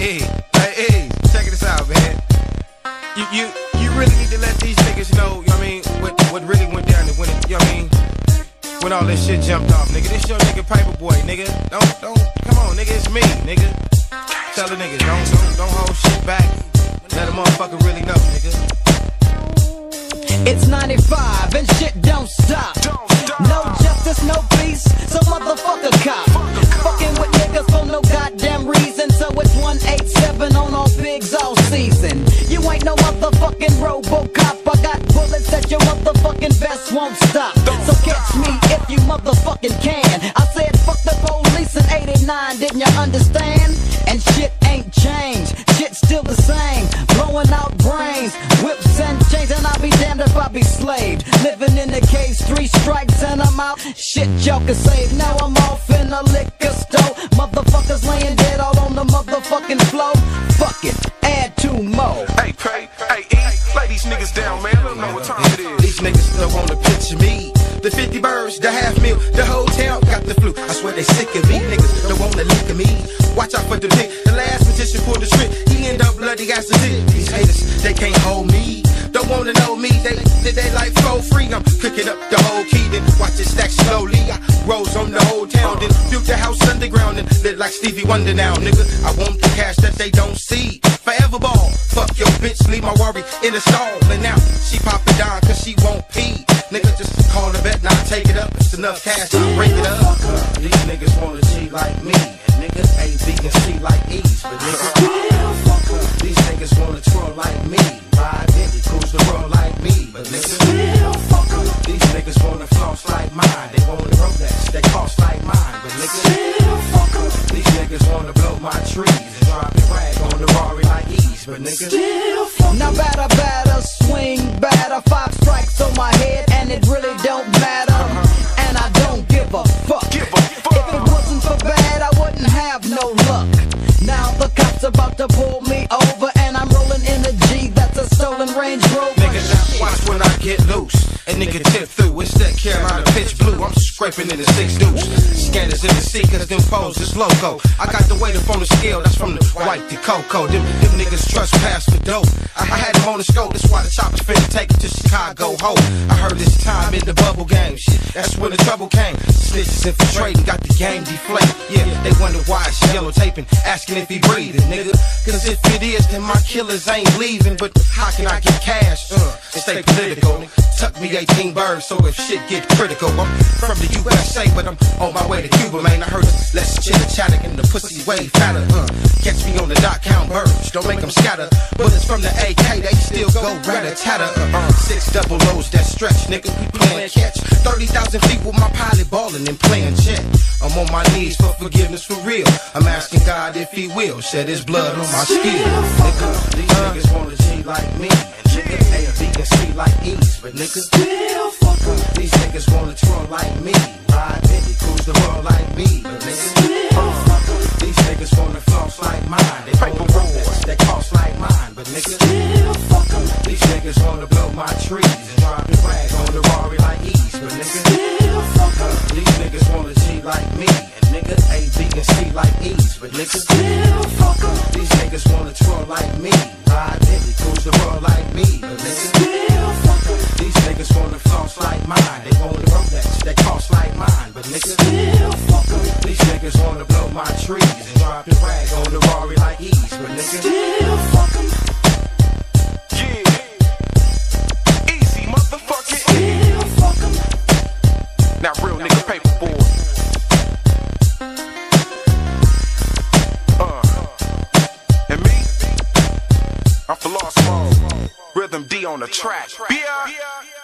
Hey, hey, hey, check this out, man. You, you, you really need to let these niggas know, you know what I mean, what, what really went down and when it, you know what I mean, when all this shit jumped off, nigga. This your nigga Paperboy, nigga. Don't, don't, come on, nigga, it's me, nigga. Tell the niggas, don't, don't, don't hold shit back. Let a motherfucker really know, nigga. It's 95 and shit don't stop. No justice, no peace, so motherfucker cop. Motherfucking Robocop. I got bullets that your motherfucking vest won't stop. So catch me if you motherfucking can. I said fuck the police in 89, didn't you understand? And shit ain't changed, shit's still the same. Blowing out brains, whips and chains, and I'll be damned if I be slaved. Living in the cage, three strikes and I'm out. Shit y'all can save. Now I'm off in a down, man. Let them know what time it is. These niggas don't wanna picture me. The 50 birds, the half meal, the town got the flu. I swear they sick of me. Niggas don't wanna lick of me. Watch out for the dick. The last magician pulled the trick. He end up bloody as it. These haters, they can't hold me. Don't wanna know me. They they, they like flow free. I'm cooking up the whole key. Then watch it stack slowly. I rose on the whole town. Then built the house underground and lit like Stevie Wonder now, nigga. I want the cash that they don't see. Forever ball. Fuck your bitch, leave my worry in the stall. Take it up. It's enough cash, I'll break it up. These niggas wanna G like me. And niggas A, B, and C like E's. But niggas, these niggas wanna twirl like me. Ride Bentley, cruise the world like me. But niggas, these niggas wanna floss like mine. They wanna Rolex, they cost like mine. But niggas, these niggas wanna blow my trees. And drop it rag on the Rari like E's. But niggas, Now batter, batter, swing batter. Five strikes on my head, and it really don't about to pull me over, and I'm rolling in a G that's a stolen Range Rover. Nigga, now watch when I get loose. And nigga tip through. It's that Carolina pitch blue. I'm scraping in the six deuce. Scanners in the sea, cause them foes is loco. I got the weight up on the scale, that's from the white to cocoa. Them, them niggas trespass for dope. I, I had them on the scope, that's why the choppers finna take it to Chicago. Ho, I heard this time in the bubble game. Shit, that's when the trouble came. Snitches infiltrating, got the game deflated. Yeah, they wonder why it's yellow taping, asking if he breathing, nigga. Cause if it is, then my killers ain't leaving. But how can I get cash? Uh, and stay political. Tuck me 18 birds, so if shit get critical, I'm from the USA, but I'm on my way to Cuba, man. I heard it, less chitter chatter and the pussy way fatter. Uh, catch me on the dot count birds, don't make them scatter. Bullets from the AK, they still go rat tatter. Uh, six double O's that stretch, nigga. We playing catch. 30,000 feet with my pilot balling and playing check. I'm on my knees for forgiveness for real. I'm asking God if He will shed His blood on my skin. Nigga, these niggas wanna G like me. And niggas A, B, and C like E's. But niggas still fuck up. These niggas wanna twirl like me. Ride wanna blow my trees. And drop it rag on the Rari like E's. But niggas still fuck. These niggas wanna G like me. And nigga A, B, and C like E's. But niggas still fuck. These niggas wanna twirl like me. Ride Bentley, cruise the world like me. But niggas still fuck. These niggas wanna floss like mine. They wanna Rolex, they cost like mine. But niggas still fuck. These niggas wanna blow my trees. And drop the rag on the Rari like E's. But niggas still Real nigga. Uh. And me? I'm for Lost Mode. Rhythm D on the track. Yeah.